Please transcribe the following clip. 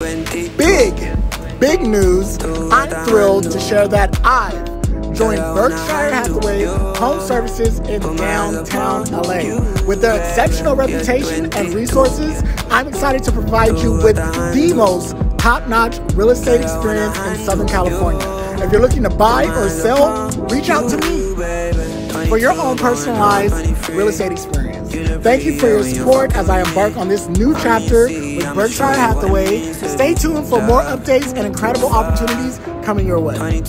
Big, big news. I'm thrilled to share that I've joined Berkshire Hathaway Home Services in downtown LA. With their exceptional reputation and resources, I'm excited to provide you with the most top notch real estate experience in Southern California. If you're looking to buy or sell, reach out to me for your own personalized real estate experience. Thank you for your support as I embark on this new chapter with Berkshire Hathaway. Stay tuned for more updates and incredible opportunities coming your way.